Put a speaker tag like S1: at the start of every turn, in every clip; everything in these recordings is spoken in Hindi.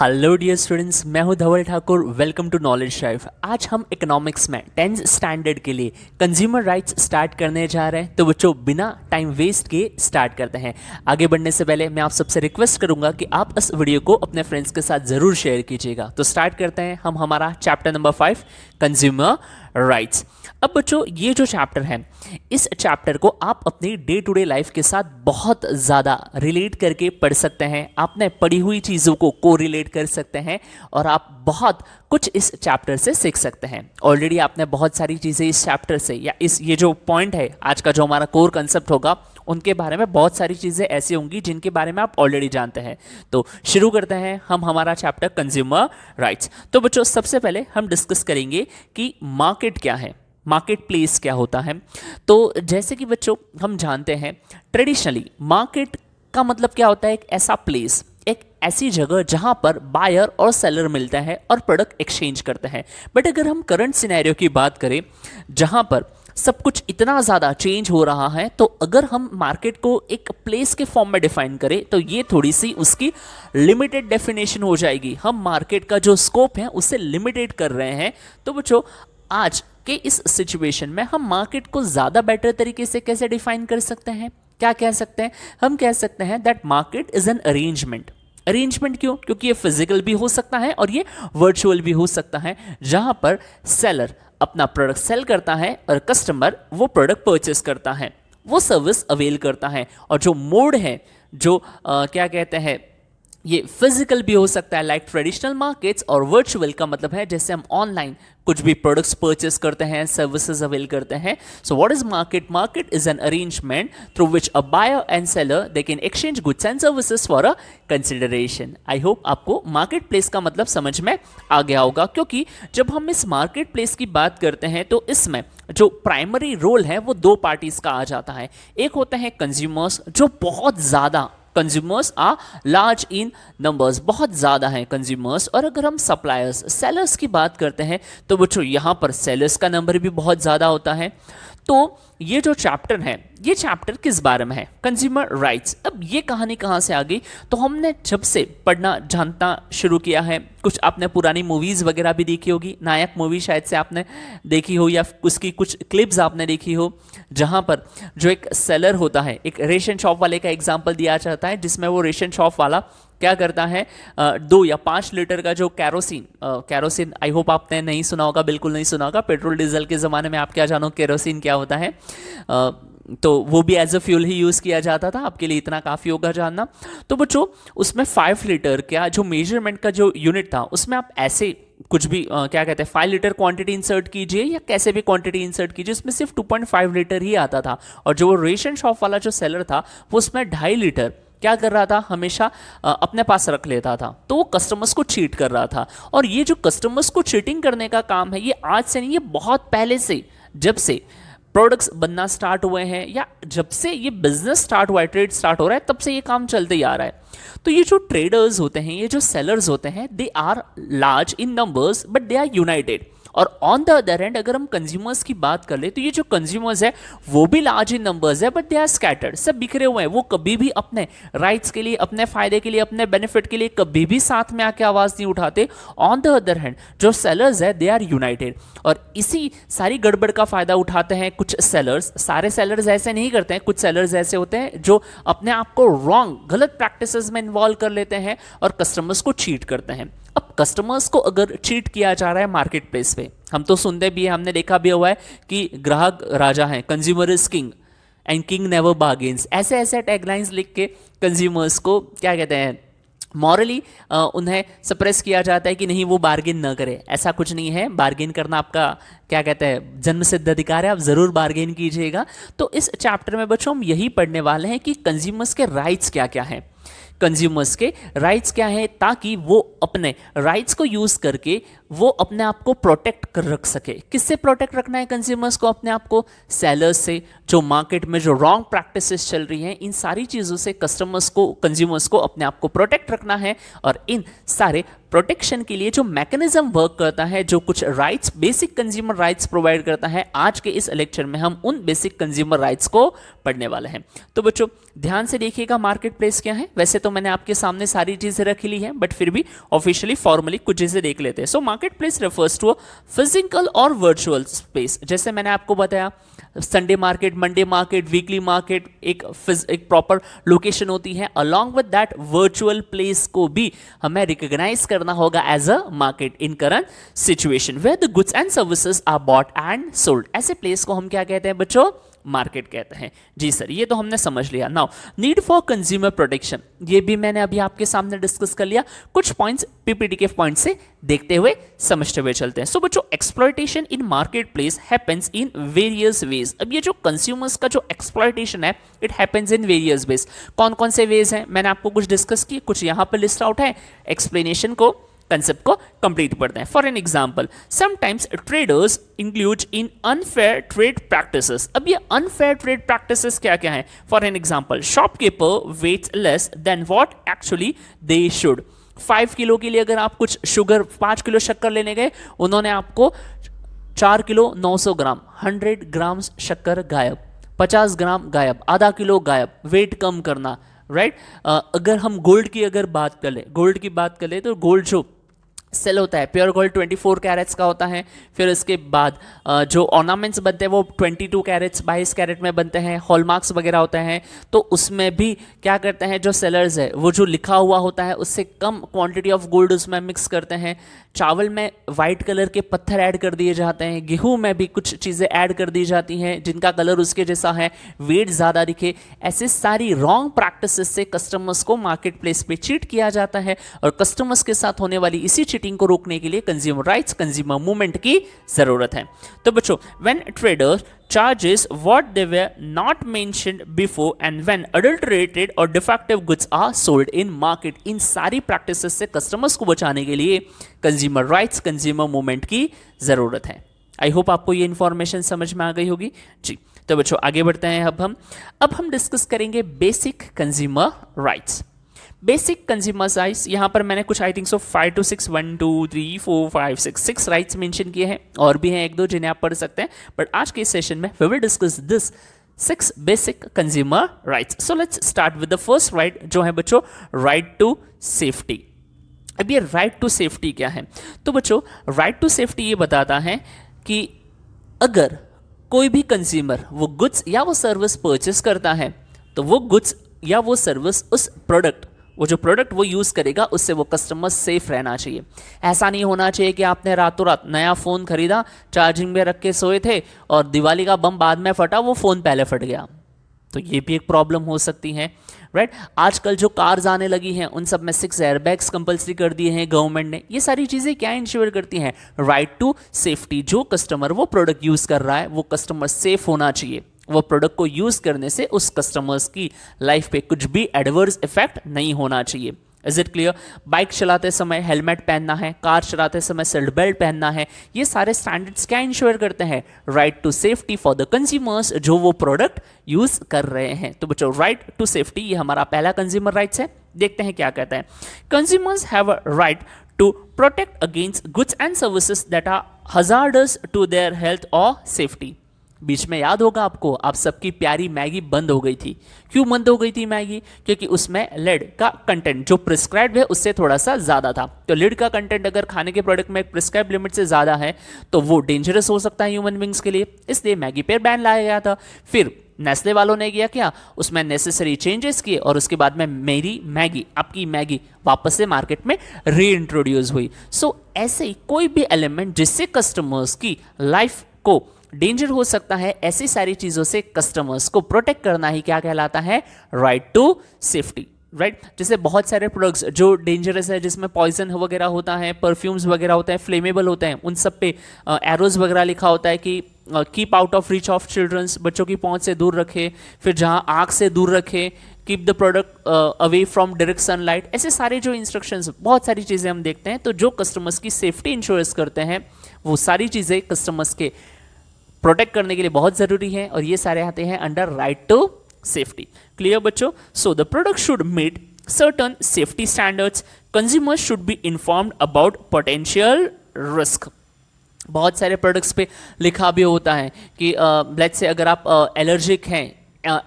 S1: हेलो डियर स्टूडेंट्स मैं हूँ Dhawal Thakur. Welcome to knowledge शाइफ आज हम इकोनॉमिक्स में टेंथ स्टैंडर्ड के लिए कंज्यूमर राइट्स स्टार्ट करने जा रहे हैं. तो बच्चों, बिना टाइम वेस्ट के स्टार्ट करते हैं. आगे बढ़ने से पहले मैं आप सबसे रिक्वेस्ट करूँगा कि आप इस वीडियो को अपने फ्रेंड्स के साथ ज़रूर शेयर कीजिएगा. तो स्टार्ट करते हैं हम हमारा chapter number five consumer rights अब बच्चों, ये जो चैप्टर है, इस चैप्टर को आप अपनी डे टू डे लाइफ के साथ बहुत ज़्यादा रिलेट करके पढ़ सकते हैं। आपने पढ़ी हुई चीज़ों को को रिलेट कर सकते हैं और आप बहुत कुछ इस चैप्टर से सीख सकते हैं। ऑलरेडी आपने बहुत सारी चीज़ें इस चैप्टर से या इस, ये जो पॉइंट है, आज का जो हमारा कोर कंसेप्ट होगा उनके बारे में बहुत सारी चीज़ें ऐसी होंगी जिनके बारे में आप ऑलरेडी जानते हैं। तो शुरू करते हैं हम हमारा चैप्टर कंज्यूमर राइट्स तो बच्चों, सबसे पहले हम डिस्कस करेंगे कि मार्केट क्या है मार्केट प्लेस क्या होता है। तो जैसे कि बच्चों, हम जानते हैं ट्रेडिशनली मार्केट का मतलब क्या होता है? एक ऐसा प्लेस एक ऐसी जगह जहाँ पर बायर और सेलर मिलता है और प्रोडक्ट एक्सचेंज करते हैं। बट अगर हम करंट सिनेरियो की बात करें, जहाँ पर सब कुछ इतना ज़्यादा चेंज हो रहा है तो अगर हम मार्केट को एक प्लेस के फॉर्म में डिफाइन करें तो ये थोड़ी सी उसकी लिमिटेड डेफिनेशन हो जाएगी। हम मार्केट का जो स्कोप है, उसे लिमिटेड कर रहे हैं। तो बच्चों, आज के इस सिचुएशन में हम मार्केट को ज़्यादा बेटर तरीके से कैसे डिफाइन कर सकते हैं? क्या कह सकते हैं? हम कह सकते हैं that market is an arrangement arrangement क्यों? क्योंकि ये फ़िज़िकल भी हो सकता है और ये वर्चुअल भी हो सकता है, जहाँ पर सेलर अपना प्रोडक्ट सेल करता है और कस्टमर वो प्रोडक्ट परचेस करता है वो सर्विस अवेल करता है और जो मोड है जो आ, क्या कहते हैं ये फ़िज़िकल भी हो सकता है लाइक ट्रेडिशनल मार्केट्स और वर्चुअल का मतलब है जैसे हम ऑनलाइन कुछ भी प्रोडक्ट्स परचेस करते हैं सर्विसेज़ अवेल करते हैं। So what is market market is an arrangement through which a buyer and seller they can exchange goods and services for a consideration I hope आपको मार्केट प्लेस का मतलब समझ में आ गया होगा, क्योंकि जब हम इस मार्केट प्लेस की बात करते हैं तो इसमें जो प्राइमरी रोल है, वो दो पार्टीज़ का आ जाता है। एक होता है कंज्यूमर्स जो बहुत ज़्यादा consumers are large in numbers बहुत ज़्यादा हैं कंज्यूमर्स और अगर हम सप्लायर्स सेलर्स की बात करते हैं तो बच्चों, यहाँ पर सेलर्स का नंबर भी बहुत ज़्यादा होता है। तो ये जो चैप्टर है, ये चैप्टर किस बारे में है? कंज्यूमर राइट्स अब ये कहानी कहाँ से आ गई? तो हमने जब से पढ़ना, जानना शुरू किया है, कुछ आपने पुरानी मूवीज़ वगैरह भी देखी होगी, नायक मूवी शायद से आपने देखी हो, या उसकी कुछ क्लिप्स आपने देखी हो, जहाँ पर जो एक सेलर होता है, एक रेशन शॉप वाले का एग्ज़ाम्पल दिया जाता है, जिसमें वो रेशन शॉप वाला क्या करता है दो या पाँच लीटर का जो कैरोसिन कैरोसिन आई होप आपने नहीं सुना होगा, बिल्कुल नहीं सुना होगा पेट्रोल डीजल के ज़माने में आप क्या जानो कैरोसिन क्या होता है तो वो भी एज अ फ्यूल ही यूज़ किया जाता था। आपके लिए इतना काफ़ी होगा जानना। तो बच्चों उसमें फाइव लीटर का जो मेज़रमेंट का जो यूनिट था उसमें आप ऐसे कुछ भी आ, क्या कहते हैं फाइव लीटर क्वांटिटी इंसर्ट कीजिए या कैसे भी क्वांटिटी इंसर्ट कीजिए उसमें सिर्फ़ टू पॉइंट फाइव लीटर ही आता था। और जो रेशन शॉप वाला जो सेलर था वो उसमें ढाई लीटर क्या कर रहा था हमेशा अपने पास रख लेता था। तो वो कस्टमर्स को चीट कर रहा था। और ये जो कस्टमर्स को चीटिंग करने का काम है ये आज से नहीं ये बहुत पहले से जब से प्रोडक्ट्स बनना स्टार्ट हुए हैं, या जब से ये बिज़नेस स्टार्ट हुआ है ट्रेड स्टार्ट हो रहा है, तब से ये काम चलते ही आ रहा है। तो ये जो ट्रेडर्स होते हैं, ये जो सेलर्स होते हैं they are large in numbers but they are united और ऑन द अदर हैंड अगर हम कंज्यूमर्स की बात कर ले तो ये जो कंज्यूमर्स है, वो भी लार्ज इन नंबर्स है बट दे आर स्कैटर्ड सब बिखरे हुए हैं। वो कभी भी अपने राइट्स के लिए, अपने फ़ायदे के लिए, अपने बेनिफिट के लिए कभी भी साथ में आके आवाज़ नहीं उठाते। ऑन द अदर हैंड जो सेलर्स है दे आर यूनाइटेड और इसी सारी गड़बड़ का फ़ायदा उठाते हैं कुछ सेलर्स सारे सेलर्स ऐसे नहीं करते हैं। कुछ सेलर्स ऐसे होते हैं जो अपने आप को रॉन्ग गलत प्रैक्टिस में इन्वॉल्व कर लेते हैं और कस्टमर्स को चीट करते हैं। कस्टमर्स को अगर चीट किया जा रहा है मार्केट प्लेस पे, हम तो सुनते भी हैं, हमने देखा भी हुआ है कि ग्राहक राजा हैं consumer is king and king never bargains ऐसे ऐसे टैगलाइंस लिख के कंज्यूमर्स को क्या कहते हैं मॉरली उन्हें सप्रेस किया जाता है कि नहीं, वो बार्गेन न करे। ऐसा कुछ नहीं है बार्गेन करना आपका क्या कहते हैं जन्म सिद्ध अधिकार है, आप ज़रूर बार्गेन कीजिएगा। तो इस चैप्टर में बच्चों हम यही पढ़ने वाले हैं कि कंज्यूमर्स के राइट्स क्या क्या हैं। कंज्यूमर्स के राइट्स क्या है ताकि वो अपने राइट्स को यूज़ करके वो अपने आप को प्रोटेक्ट कर रख सके। किससे प्रोटेक्ट रखना है कंज्यूमर्स को अपने आप को? सेलर्स से। जो मार्केट में जो रॉन्ग प्रैक्टिसेस चल रही हैं, इन सारी चीज़ों से कस्टमर्स को कंज्यूमर्स को अपने आप को प्रोटेक्ट रखना है और इन सारे प्रोटेक्शन के लिए जो मैकेनिज्म वर्क करता है, जो कुछ rights basic consumer rights provide करता है, आज के इस लेक्चर में हम उन बेसिक कंज्यूमर राइट्स को पढ़ने वाले हैं। तो बच्चों, ध्यान से देखिएगा मार्केट प्लेस क्या है। वैसे तो मैंने आपके सामने सारी चीज़ें रख ली हैं बट फिर भी ऑफिशियली फॉर्मली कुछ चीज़ें देख लेते हैं। So market place refers to physical और वर्चुअल स्पेस जैसे मैंने आपको बताया Sunday market Monday market weekly market एक एक प्रॉपर लोकेशन होती है। Along with that virtual place को भी हमें रिकॉग्नाइज करना होगा as a market in current situation where the goods and services are bought and sold ऐसे प्लेस को हम क्या कहते हैं बच्चों? मार्केट कहते हैं। जी सर ये तो हमने समझ लिया। Now need for consumer protection ये भी मैंने अभी आपके सामने डिस्कस कर लिया। कुछ पॉइंट्स पीपीटी के पॉइंट से देखते हुए समझते हुए चलते हैं। सो so, बच्चों exploitation in market place happens in various ways अब ये जो कंज्यूमर्स का जो एक्सप्लॉयटेशन है it happens in various ways कौन कौन से वेज हैं? मैंने आपको कुछ डिस्कस किए कुछ यहाँ पर लिस्ट आउट है। एक्सप्लेनेशन को कंसेप्ट को कंप्लीट करते हैं. For an example sometimes traders include in unfair trade practices अब ये अनफेयर ट्रेड प्रैक्टिसेस क्या क्या है? For an example shopkeeper weight less than what actually they should five kilo के लिए अगर आप कुछ शुगर पाँच किलो शक्कर लेने गए उन्होंने आपको चार किलो नौ सौ ग्राम हंड्रेड ग्राम शक्कर गायब पचास ग्राम गायब आधा किलो गायब वेट कम करना राइट right? uh, अगर हम गोल्ड की अगर बात करें गोल्ड की बात करें तो गोल्ड जो सेल होता है। प्योर गोल्ड 24 कैरेट्स का होता है। फिर उसके बाद जो ऑर्नामेंट्स बनते हैं, वो 22 कैरेट्स 22 कैरेट में बनते हैं। हॉलमार्क्स वगैरह होते हैं। तो उसमें भी क्या करते हैं, जो सेलर्स है, वो जो लिखा हुआ होता है, उससे कम क्वांटिटी ऑफ़ गोल्ड उसमें मिक्स करते हैं। चावल में वाइट कलर के पत्थर ऐड कर दिए जाते हैं। गेहूँ में भी कुछ चीज़ें ऐड कर दी जाती हैं, जिनका कलर उसके जैसा है। वेट ज़्यादा दिखे। ऐसे सारी रॉन्ग प्रैक्टिस से कस्टमर्स को मार्केट प्लेस पे चीट किया जाता है। और कस्टमर्स के साथ होने वाली इसी चीटिंग को रोकने के लिए कंज्यूमर राइट्स कंज्यूमर मूवमेंट की ज़रूरत है। तो बच्चों when traders charges what they were not mentioned before and when adulterated or defective goods are sold in market, इन सारी प्रैक्टिसेस से कस्टमर्स को बचाने के लिए कंज्यूमर राइट्स कंज्यूमर मूवमेंट की ज़रूरत है। आई होप आपको ये इन्फॉर्मेशन समझ में आ गई होगी। जी तो बच्चों, आगे बढ़ते हैं अब हम। अब हम डिस्कस करेंगे basic consumer rights basic consumer rights यहाँ पर मैंने कुछ I think so five to six one two three four five six six rights mention किए हैं, और भी हैं एक दो जिन्हें आप पढ़ सकते हैं बट आज के सेशन में we will discuss this six basic consumer rights so let's start with the first right जो है बच्चों राइट टू सेफ्टी अब ये राइट टू सेफ्टी क्या है? तो बच्चों राइट टू सेफ्टी ये बताता है कि अगर कोई भी कंज्यूमर वो गुड्स या वो सर्विस परचेस करता है तो वो गुड्स या वो सर्विस उस प्रोडक्ट वो जो प्रोडक्ट वो यूज़ करेगा, उससे वो कस्टमर सेफ़ रहना चाहिए। ऐसा नहीं होना चाहिए कि आपने रातों रात नया फ़ोन खरीदा चार्जिंग में रख के सोए थे और दिवाली का बम बाद में फटा, वो फ़ोन पहले फट गया। तो ये भी एक प्रॉब्लम हो सकती है राइट right? आजकल जो कार्स आने लगी हैं, उन सब में सिक्स एयरबैग्स कंपलसरी कर दिए हैं गवर्नमेंट ने। ये सारी चीज़ें क्या इंश्योर करती हैं? राइट टू सेफ्टी जो कस्टमर वो प्रोडक्ट यूज़ कर रहा है, वो कस्टमर सेफ़ होना चाहिए। वो प्रोडक्ट को यूज़ करने से उस कस्टमर्स की लाइफ पे कुछ भी एडवर्स इफ़ेक्ट नहीं होना चाहिए। इज़ इट क्लियर बाइक चलाते समय हेलमेट पहनना है कार चलाते समय सीट बेल्ट पहनना है, ये सारे स्टैंडर्ड्स क्या इंश्योर करते हैं? Right to safety for the consumers जो वो प्रोडक्ट यूज़ कर रहे हैं। तो बच्चों राइट टू सेफ्टी ये हमारा पहला कंज्यूमर राइट्स है। देखते हैं क्या कहते हैं। Consumers have a right to protect against goods and services that are hazardous to their health और सेफ्टी बीच में याद होगा आपको आप सबकी प्यारी मैगी बंद हो गई थी। क्यों बंद हो गई थी मैगी? क्योंकि उसमें लेड का कंटेंट जो प्रिस्क्राइब है उससे थोड़ा सा ज़्यादा था। तो लेड का कंटेंट अगर खाने के प्रोडक्ट में प्रिस्क्राइब लिमिट से ज़्यादा है तो वो डेंजरस हो सकता है ह्यूमन बींग्स के लिए। इसलिए मैगी पर बैन लाया गया था। फिर नेस्ले वालों ने किया क्या? उसमें नेसेसरी चेंजेस किए और उसके बाद में मेरी मैगी आपकी मैगी वापस से मार्केट में री इंट्रोड्यूस हुई। सो so, ऐसे ही कोई भी एलिमेंट जिससे कस्टमर्स की लाइफ को डेंजर हो सकता है ऐसी सारी चीज़ों से कस्टमर्स को प्रोटेक्ट करना ही क्या कहलाता है right to safety right right? जैसे बहुत सारे प्रोडक्ट्स जो डेंजरस है, जिसमें पॉइजन वगैरह होता है परफ्यूम्स वगैरह होते हैं फ्लेमेबल होते हैं, उन सब पे एरोज वगैरह लिखा होता है कि keep out of reach of childrens बच्चों की पहुँच से दूर रखें, फिर जहाँ आग से दूर रखें keep the product away from direct sunlight ऐसे सारे जो इंस्ट्रक्शंस बहुत सारी चीज़ें हम देखते हैं तो जो कस्टमर्स की सेफ्टी इंश्योरेंस करते हैं, वो सारी चीज़ें कस्टमर्स के प्रोटेक्ट करने के लिए बहुत ज़रूरी है और ये सारे आते हैं under right to safety. Clear बच्चों? So the product should meet certain safety standards. Consumers should be informed about potential risk. बहुत सारे प्रोडक्ट्स पे लिखा भी होता है कि uh, से अगर आप एलर्जिक हैं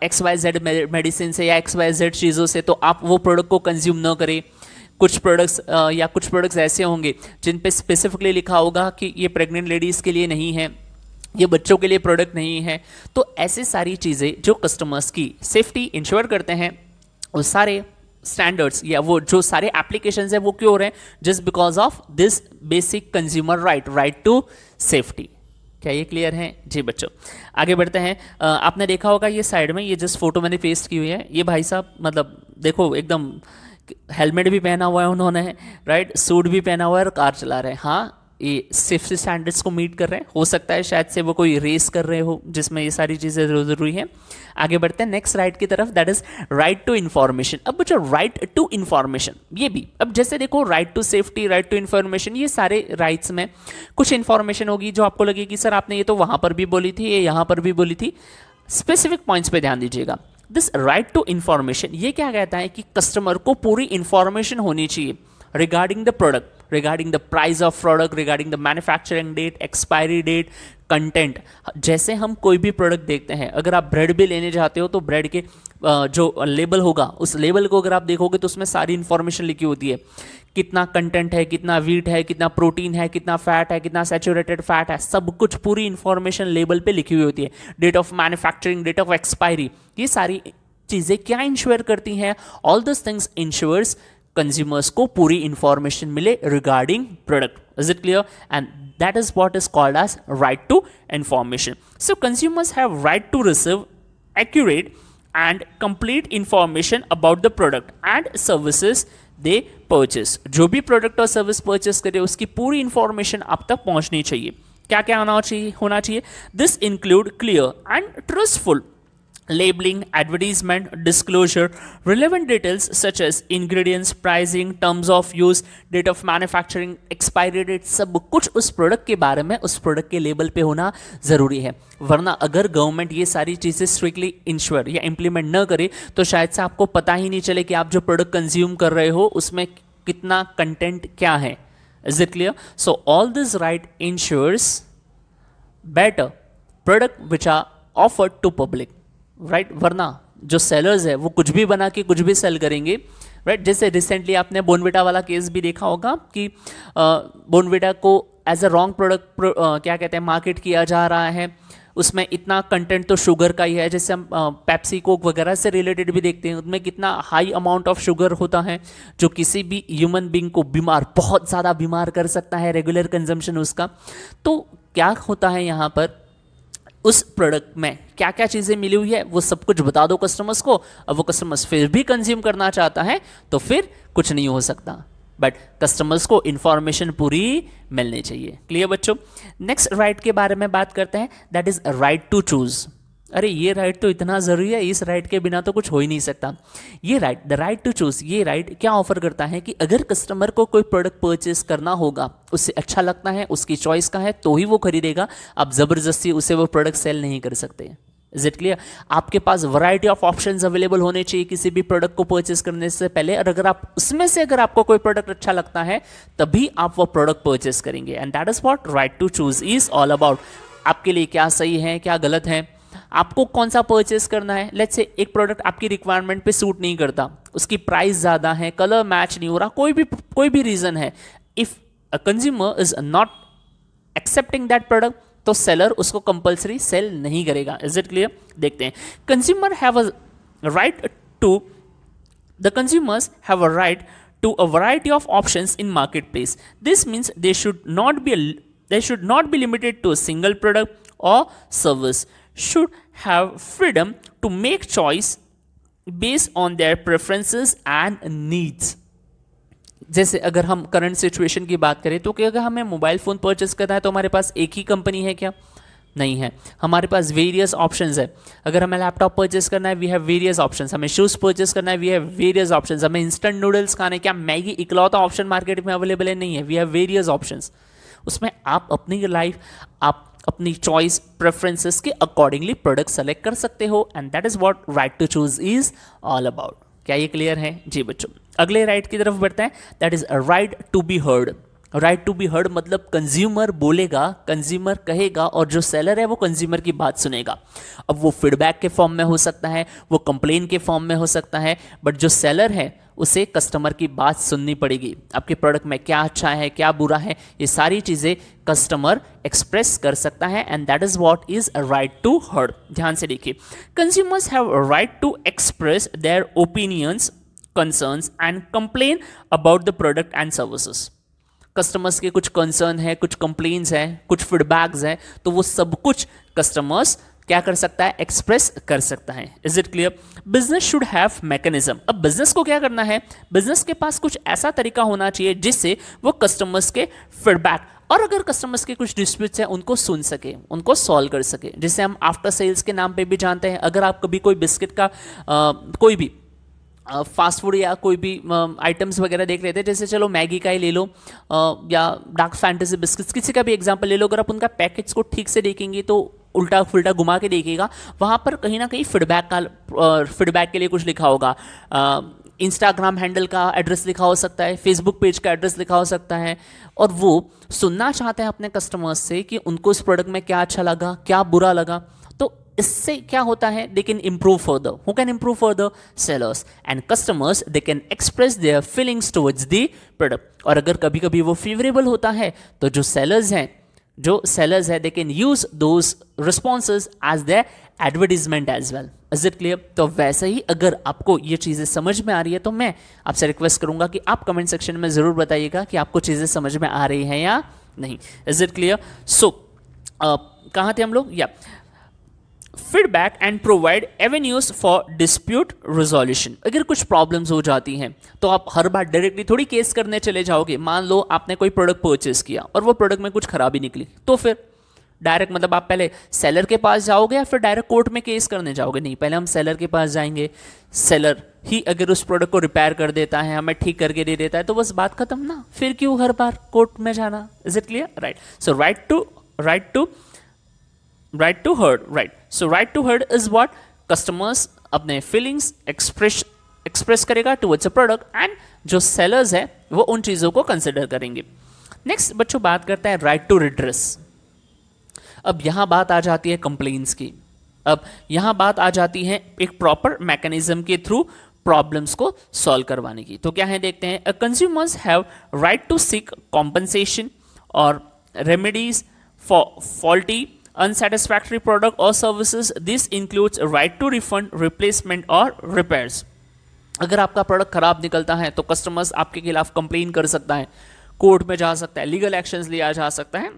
S1: एक्स वाई जेड मेडिसिन से या एक्स वाई जेड चीज़ों से तो आप वो प्रोडक्ट को कंज्यूम न करें। कुछ प्रोडक्ट्स या कुछ प्रोडक्ट्स ऐसे होंगे जिन पे स्पेसिफिकली लिखा होगा कि ये प्रेग्नेंट लेडीज़ के लिए नहीं है। ये बच्चों के लिए प्रोडक्ट नहीं है। तो ऐसे सारी चीज़ें जो कस्टमर्स की सेफ्टी इंश्योर करते हैं, वो सारे स्टैंडर्ड्स या वो जो सारे एप्लीकेशन है वो क्यों हो रहे हैं? Just because of this basic consumer right right to safety क्या ये क्लियर है? जी बच्चों, आगे बढ़ते हैं। आपने देखा होगा ये साइड में ये जस्ट फ़ोटो मैंने पेस्ट की हुई है। ये भाई साहब मतलब देखो, एकदम हेलमेट भी पहना हुआ है उन्होंने राइट सूट भी पहना हुआ है और कार चला रहे हैं। हाँ ये सेफ्टी स्टैंडर्ड्स को मीट कर रहे हैं। हो सकता है शायद से वो कोई रेस कर रहे हो, जिसमें ये सारी चीज़ें ज़रूरी हैं। आगे बढ़ते हैं नेक्स्ट राइट की तरफ़ that is right to information अब बच्चों राइट टू इन्फॉर्मेशन ये भी। अब जैसे देखो right to safety right to information ये सारे राइट्स में कुछ इन्फॉर्मेशन होगी जो आपको लगेगी, सर, आपने ये तो वहाँ पर भी बोली थी, ये यहाँ पर भी बोली थी। स्पेसिफिक पॉइंट्स पे ध्यान दीजिएगा। दिस राइट टू इन्फॉर्मेशन ये क्या कहता है कि कस्टमर को पूरी इन्फॉर्मेशन होनी चाहिए regarding the product regarding the price of product regarding the manufacturing date expiry date content जैसे हम कोई भी प्रोडक्ट देखते हैं, अगर आप ब्रेड भी लेने जाते हो तो ब्रेड के जो लेबल होगा, उस लेबल को अगर आप देखोगे तो उसमें सारी इन्फॉर्मेशन लिखी होती है। कितना कंटेंट है, कितना वीट है, कितना प्रोटीन है, कितना फैट है, कितना सेचुरेटेड फैट है, सब कुछ पूरी इन्फॉर्मेशन लेबल पे लिखी हुई होती है। Date of manufacturing date of expiry ये सारी चीज़ें क्या इंश्योर करती हैं? All this things ensures consumers को पूरी इंफॉर्मेशन मिले regarding product is it clear and that is what is called as right to information so consumers have right to receive accurate and complete information about the product and services they purchase जो भी प्रोडक्ट और सर्विस परचेस करे, उसकी पूरी इंफॉर्मेशन आप तक पहुंचनी चाहिए। क्या क्या आना चाहिए? होना चाहिए। This include clear and trustful labeling, advertisement, disclosure, relevant details such as ingredients, pricing, terms of use, date of manufacturing, expiry date सब कुछ उस प्रोडक्ट के बारे में उस प्रोडक्ट के लेबल पे होना ज़रूरी है। वरना अगर गवर्नमेंट ये सारी चीज़ें स्ट्रिक्टली इंश्योर या इम्प्लीमेंट न करे तो शायद से आपको पता ही नहीं चले कि आप जो प्रोडक्ट कंज्यूम कर रहे हो उसमें कितना कंटेंट क्या है। Is it clear so all this right ensures better product which are offered to public right right? वरना जो सेलर्स है, वो कुछ भी बना के कुछ भी सेल करेंगे राइट right? जैसे रिसेंटली आपने बोनविटा वाला केस भी देखा होगा कि बोनविटा को एज अ रॉन्ग प्रोडक्ट क्या कहते हैं मार्केट किया जा रहा है उसमें इतना कंटेंट तो शुगर का ही है, जैसे हम पेप्सी कोक वगैरह से रिलेटेड भी देखते हैं उसमें कितना हाई अमाउंट ऑफ़ शुगर होता है, जो किसी भी ह्यूमन बींग को बीमार, बहुत ज़्यादा बीमार कर सकता है रेगुलर कंजम्पशन उसका तो क्या होता है यहाँ पर उस प्रोडक्ट में क्या क्या चीज़ें मिली हुई है, वो सब कुछ बता दो कस्टमर्स को, अब वो कस्टमर्स फिर भी कंज्यूम करना चाहता है तो फिर कुछ नहीं हो सकता। बट कस्टमर्स को इंफॉर्मेशन पूरी मिलनी चाहिए। क्लियर बच्चों? नेक्स्ट राइट के बारे में बात करते हैं that is right to choose अरे, ये राइट तो इतना ज़रूरी है, इस राइट के बिना तो कुछ हो ही नहीं सकता। ये right the right to choose ये राइट क्या ऑफ़र करता है कि अगर कस्टमर को कोई प्रोडक्ट परचेस करना होगा, उससे अच्छा लगता है, उसकी चॉइस का है तो ही वो खरीदेगा। आप ज़बरदस्ती उसे वो प्रोडक्ट सेल नहीं कर सकते। इज़ इट क्लियर आपके पास वैरायटी ऑफ़ ऑप्शंस अवेलेबल होने चाहिए किसी भी प्रोडक्ट को परचेस करने से पहले, और अगर आप उसमें से अगर आपको कोई प्रोडक्ट अच्छा लगता है, तभी आप वो प्रोडक्ट परचेस करेंगे। And that is what right to choose is all about आपके लिए क्या सही है, क्या गलत है? आपको कौन सा परचेस करना है? लेट्स से एक प्रोडक्ट आपकी रिक्वायरमेंट पे सूट नहीं करता। उसकी प्राइस ज़्यादा है कलर मैच नहीं हो रहा, कोई भी कोई भी रीज़न है। If a consumer is not accepting that product तो सेलर उसको कंपल्सरी सेल नहीं करेगा। इज़ इट क्लियर देखते हैं। Consumer have a right to the consumers have a right to a variety of options in marketplace. This means they should not be, they should not be limited to a single product or service. Should have freedom to make choice based on their preferences and needs. जैसे अगर हम करंट सिचुएशन की बात करें तो कि अगर हमें मोबाइल फ़ोन परचेस करना है तो हमारे पास एक ही कंपनी है क्या? नहीं है। हमारे पास वेरियस ऑप्शंस है। अगर हमें लैपटॉप परचेस करना है वी हैव वेरियस ऑप्शंस हमें शूज़ परचेस करना है वी हैव वेरियस ऑप्शंस हमें इंस्टेंट नूडल्स खाने क्या? मैगी इकलौता ऑप्शन मार्केट में अवेलेबल है? नहीं है। वी हैव वेरियस ऑप्शन उसमें आप अपनी लाइफ आप अपनी चॉइस प्रेफरेंसेस के अकॉर्डिंगली प्रोडक्ट सेलेक्ट कर सकते हो and that is what right to choose is all about क्या ये क्लियर है? जी बच्चों, अगले राइट की तरफ़ बढ़ते हैं। That is right to be heard right to be heard मतलब कंज्यूमर बोलेगा कंज्यूमर कहेगा, और जो सेलर है वो कंज्यूमर की बात सुनेगा। अब वो फीडबैक के फॉर्म में हो सकता है, वो कंप्लेन के फॉर्म में हो सकता है बट जो सेलर है उसे कस्टमर की बात सुननी पड़ेगी। आपके प्रोडक्ट में क्या अच्छा है, क्या बुरा है, ये सारी चीज़ें कस्टमर एक्सप्रेस कर सकता है and that is what is right to heard ध्यान से देखिए। Consumers have right to express their opinions concerns and complain about the product and services customers के कुछ कंसर्न है, कुछ कंप्लेन्स हैं, कुछ फीडबैक्स हैं तो वो सब कुछ कस्टमर्स क्या कर सकता है? एक्सप्रेस कर सकता है। Is it clear business should have mechanism अब बिज़नेस को क्या करना है? बिज़नेस के पास कुछ ऐसा तरीका होना चाहिए जिससे वो कस्टमर्स के फीडबैक और अगर कस्टमर्स के कुछ डिस्प्यूट्स हैं उनको सुन सके उनको सॉल्व कर सके। जिसे हम आफ्टर सेल्स के नाम पे भी जानते हैं। अगर आप कभी कोई बिस्किट का आ, कोई भी फास्ट फ़ूड या कोई भी आइटम्स वगैरह देख रहे थे जैसे चलो मैगी का ही ले लो या डार्क फैंटेसी बिस्किट्स किसी का भी एग्जांपल ले लो। अगर आप उनका पैकेट्स को ठीक से देखेंगे तो उल्टा फुलटा घुमा के देखिएगा, वहाँ पर कहीं ना कहीं फीडबैक का फीडबैक के लिए कुछ लिखा होगा। इंस्टाग्राम हैंडल का एड्रेस लिखा हो सकता है फेसबुक पेज का एड्रेस लिखा हो सकता है। और वो सुनना चाहते हैं अपने कस्टमर्स से कि उनको इस प्रोडक्ट में क्या अच्छा लगा, क्या बुरा लगा। तो इससे क्या होता है? They can improve further who can improve further sellers and customers they can express their feelings towards the product और अगर कभी कभी वो फेवरेबल होता है तो जो सेलर्स हैं जो सेलर्स है they can use those response as the advertisement as well is it clear तो वैसे ही अगर आपको ये चीज़ें समझ में आ रही है तो मैं आपसे रिक्वेस्ट करूँगा कि आप कमेंट सेक्शन में ज़रूर बताइएगा कि आपको चीज़ें समझ में आ रही हैं या नहीं. इज़ इट क्लियर सो कहाँ थे हम लोग? या feedback and provide avenues for dispute resolution अगर कुछ प्रॉब्लम्स हो जाती हैं तो आप हर बार डायरेक्टली थोड़ी केस करने चले जाओगे। मान लो आपने कोई प्रोडक्ट परचेज किया और वो प्रोडक्ट में कुछ खराबी निकली तो फिर डायरेक्ट मतलब आप पहले सेलर के पास जाओगे या फिर डायरेक्ट कोर्ट में केस करने जाओगे? नहीं, पहले हम सेलर के पास जाएँगे। सेलर ही अगर उस प्रोडक्ट को रिपेयर कर देता है, हमें ठीक करके दे देता है तो बस बात खत्म ना। फिर क्यों हर बार कोर्ट में जाना? Is it clear right so right to right to right to heard right so right to heard is what customers अपने फीलिंग्स एक्सप्रेस एक्सप्रेस करेगा टूवर्ड्स अ प्रोडक्ट एंड जो सेलर्स है, वो उन चीज़ों को कंसिडर करेंगे। नेक्स्ट बच्चों, बात करते हैं राइट टू रिड्रेस अब यहाँ बात आ जाती है कंप्लेन्स की। अब यहाँ बात आ जाती है एक प्रॉपर मैकेनिज्म के थ्रू प्रॉब्लम्स को सॉल्व करवाने की। तो क्या है, देखते हैं consumers have right to seek compensation और remedies for faulty unsatisfactory product or services. This includes right to refund, replacement, or repairs. अगर आपका प्रोडक्ट खराब निकलता है तो कस्टमर्स आपके खिलाफ कंप्लेन कर सकता है कोर्ट में जा सकता है लीगल एक्शंस लिया जा सकता है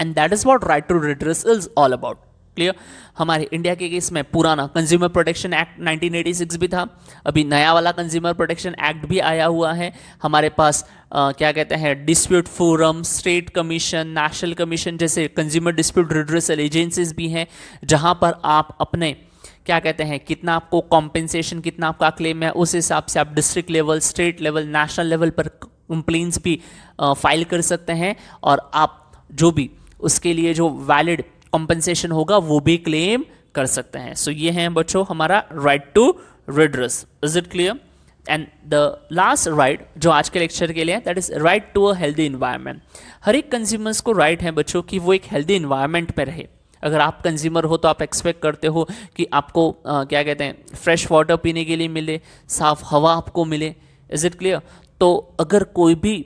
S1: and that is what right to redress is all about clear हमारे इंडिया के केस में पुराना कंज्यूमर प्रोटेक्शन एक्ट 1986 भी था। अभी नया वाला कंज्यूमर प्रोटेक्शन एक्ट भी आया हुआ है। हमारे पास आ, क्या कहते हैं dispute forum state commission national commission जैसे कंज्यूमर डिस्प्यूट रिड्रेसल एजेंसीज भी हैं जहाँ पर आप अपने क्या कहते हैं कितना आपको कॉम्पेंसेशन कितना आपका क्लेम है उस हिसाब से आप district level state level national level पर कंप्लेन्स भी फ़ाइल कर सकते हैं। और आप जो भी उसके लिए जो वैलिड कॉम्पनसेशन होगा वो भी क्लेम कर सकते हैं। सो so, ये हैं बच्चों हमारा right to redress is it clear and the last right जो आज के लेक्चर के लिए that is right to a healthy environment हर एक कंज्यूमर्स को राइट right है बच्चों कि वो एक हेल्दी इन्वायरमेंट पर रहे। अगर आप कंज्यूमर हो तो आप एक्सपेक्ट करते हो कि आपको आ, क्या कहते हैं फ्रेश वाटर पीने के लिए मिले साफ़ हवा आपको मिले। इज़ इट क्लियर तो अगर कोई भी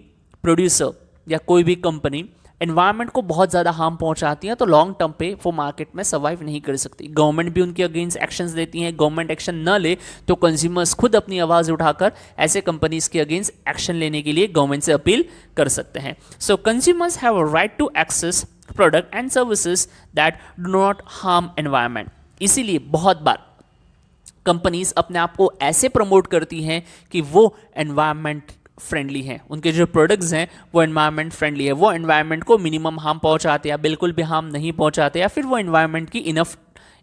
S1: प्रोड्यूसर या कोई भी कंपनी एनवायरनमेंट को बहुत ज़्यादा हार्म पहुंचाती है तो लॉन्ग टर्म पे वो मार्केट में सर्वाइव नहीं कर सकती। गवर्नमेंट भी उनके अगेंस्ट एक्शंस लेती हैं। गवर्नमेंट एक्शन न ले तो कंज्यूमर्स खुद अपनी आवाज़ उठाकर ऐसे कंपनीज़ के अगेंस्ट एक्शन लेने के लिए गवर्नमेंट से अपील कर सकते हैं। So consumers have a right to access product and services that do not harm environment इसीलिए बहुत बार कंपनीज़ अपने आप को ऐसे प्रमोट करती हैं कि वो एनवायरमेंट फ्रेंडली हैं। उनके जो प्रोडक्ट्स हैं, वो इन्वायरमेंट फ्रेंडली है। वो इन्वायरमेंट को मिनिमम हार्म पहुंचाते या बिल्कुल भी हार्म नहीं पहुंचाते, या फिर वो इन्वायरमेंट की इनफ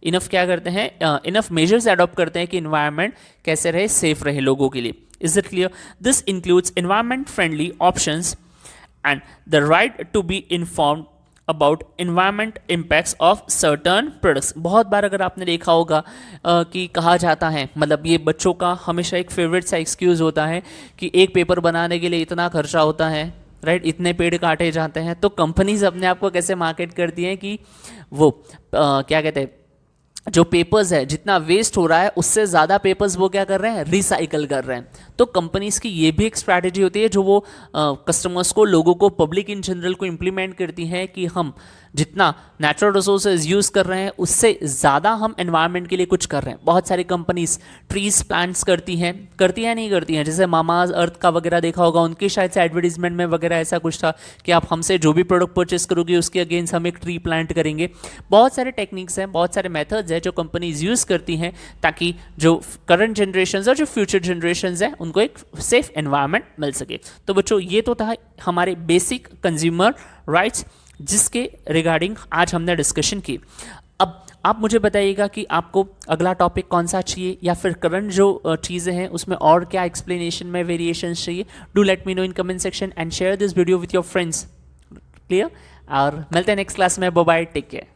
S1: इनफ क्या करते हैं इनफ मेजर्स एडॉप्ट करते हैं कि इन्वायरमेंट कैसे रहे सेफ़ रहे लोगों के लिए। Is it clear this includes environment friendly option and the right to be inform about environment impacts of certain products बहुत बार अगर आपने देखा होगा आ, कि कहा जाता है मतलब ये बच्चों का हमेशा एक फेवरेट सा एक्सक्यूज़ होता है कि एक पेपर बनाने के लिए इतना खर्चा होता है राइट इतने पेड़ काटे जाते हैं। तो कंपनीज़ अपने आप को कैसे मार्केट करती हैं कि वो आ, क्या कहते हैं जो पेपर्स है जितना वेस्ट हो रहा है उससे ज़्यादा पेपर्स वो क्या कर रहे हैं? रिसाइकल कर रहे हैं। तो कंपनीज़ की ये भी एक स्ट्रैटेजी होती है जो वो कस्टमर्स को, लोगों को पब्लिक इन जनरल को इम्प्लीमेंट करती है कि हम जितना नेचुरल रिसोर्सेज यूज़ कर रहे हैं, उससे ज़्यादा हम एनवायरनमेंट के लिए कुछ कर रहे हैं। बहुत सारी कंपनीज़ ट्रीज प्लांट्स करती हैं। करती हैं नहीं करती हैं? जैसे मामाज अर्थ का वगैरह देखा होगा, उनकी शायद से एडवर्टीजमेंट में वगैरह ऐसा कुछ था कि आप हमसे जो भी प्रोडक्ट परचेस करोगे, उसके अगेंस्ट हम एक ट्री प्लांट करेंगे। बहुत सारे टेक्निक्स हैं, बहुत सारे मेथड्स हैं जो कंपनीज़ यूज़ करती हैं ताकि जो करंट जनरेशन और जो फ्यूचर जनरेशन हैं उनको एक सेफ़ एनवायरमेंट मिल सके। तो बच्चों, ये तो था हमारे बेसिक कंज्यूमर राइट्स जिसके रिगार्डिंग आज हमने डिस्कशन की। अब आप मुझे बताइएगा कि आपको अगला टॉपिक कौन सा चाहिए, या फिर करंट जो चीज़ें हैं, उसमें और क्या एक्सप्लेनेशन में वेरिएशन चाहिए? Do let me know in comment section and share this video with your friends clear और मिलते हैं नेक्स्ट क्लास में। Bye take care